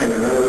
En el